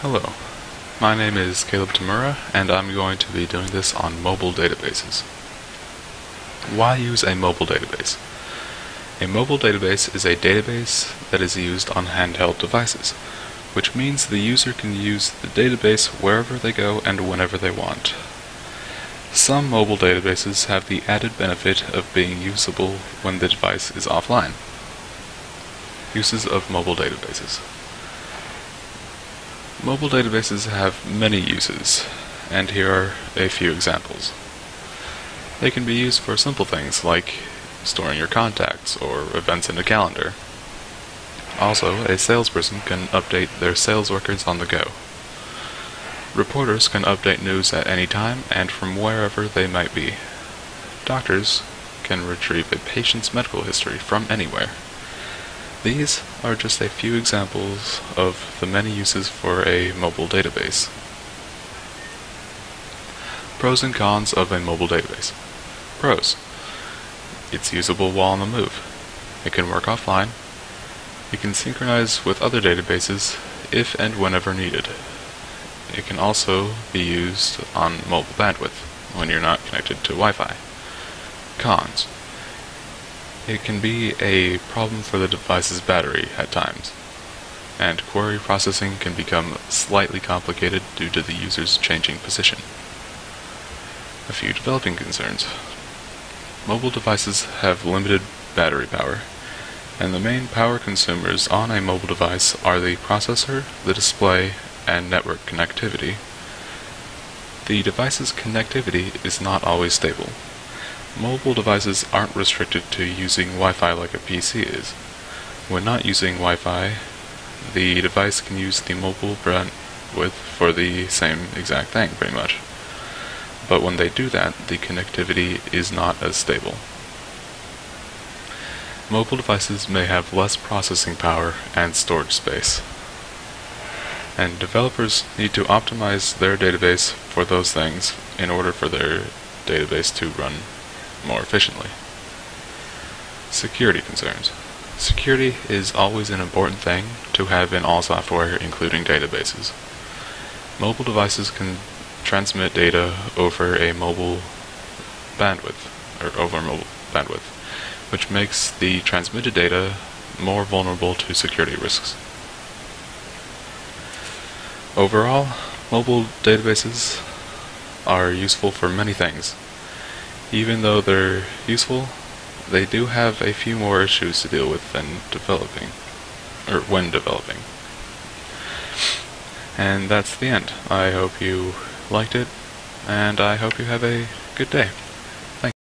Hello, my name is Caleb Tamura, and I'm going to be doing this on mobile databases. Why use a mobile database? A mobile database is a database that is used on handheld devices, which means the user can use the database wherever they go and whenever they want. Some mobile databases have the added benefit of being usable when the device is offline. Uses of mobile databases. Mobile databases have many uses, and here are a few examples. They can be used for simple things like storing your contacts or events in a calendar. Also, a salesperson can update their sales records on the go. Reporters can update news at any time and from wherever they might be. Doctors can retrieve a patient's medical history from anywhere. These are just a few examples of the many uses for a mobile database. Pros and cons of a mobile database. Pros. It's usable while on the move. It can work offline. It can synchronize with other databases if and whenever needed. It can also be used on mobile bandwidth when you're not connected to Wi-Fi. Cons. It can be a problem for the device's battery at times, and query processing can become slightly complicated due to the user's changing position. A few developing concerns. Mobile devices have limited battery power, and the main power consumers on a mobile device are the processor, the display, and network connectivity. The device's connectivity is not always stable. Mobile devices aren't restricted to using Wi-Fi like a PC is. When not using Wi-Fi, the device can use the mobile bandwidth for the same exact thing, pretty much. But when they do that, the connectivity is not as stable. Mobile devices may have less processing power and storage space. And developers need to optimize their database for those things in order for their database to run more efficiently. Security concerns. Security is always an important thing to have in all software, including databases. Mobile devices can transmit data over a mobile bandwidth, or over mobile bandwidth, which makes the transmitted data more vulnerable to security risks. Overall, mobile databases are useful for many things, even though they're useful, they do have a few more issues to deal with than developing, or when developing. And that's the end. I hope you liked it, and I hope you have a good day.